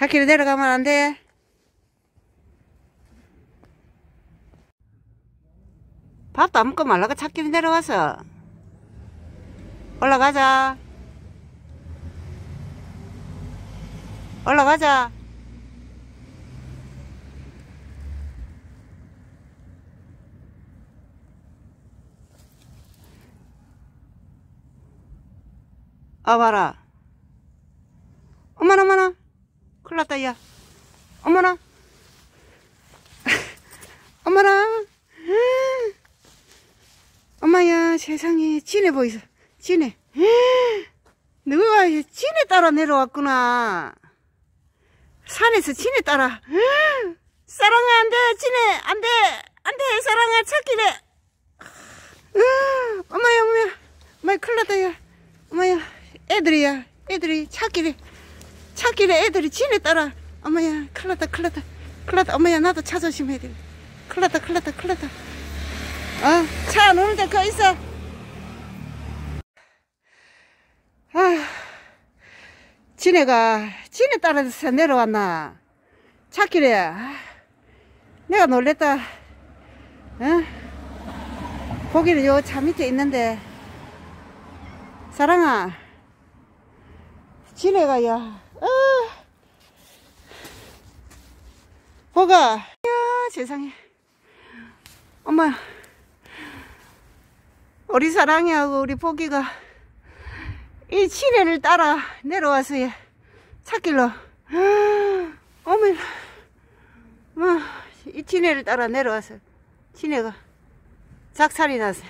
차키로 내려가면 안 돼. 밥도 안 먹고 말라가 차키로 내려와서. 올라가자. 올라가자. 아, 봐라. 어머나, 어머나. 났다, 야. 어머나. 어머나. 엄마야, 세상에. 진해 보이소. 진해. 누가 진해 따라 내려왔구나. 산에서 진해 따라. 사랑아, 안 돼. 진해. 안 돼. 안 돼. 사랑아, 찾기래. 엄마야, 엄마야. 엄마야, 큰일 났다, 야. 엄마야. 애들이야. 애들이 찾기래. 찾기래. 애들이 진해 따라. 엄마야, 큰일 났다, 큰일 났다. 큰일 났다. 엄마야, 나도 차 조심해야 돼. 큰일 났다, 큰일 났다, 큰일 났다. 어, 차 놓는데 거 있어. 아, 지네가, 지네 따라서 내려왔나. 찾기래. 아, 내가 놀랬다. 어? 고기는 요차 밑에 있는데. 사랑아. 지네가, 야, 어. 보가. 야, 세상에. 엄마. 우리 사랑이하고 우리 보기가 이 지네를 따라 내려와서 예, 찾길로 어머나 뭐 이 지네를 따라 내려와서 지네가 작살이 나서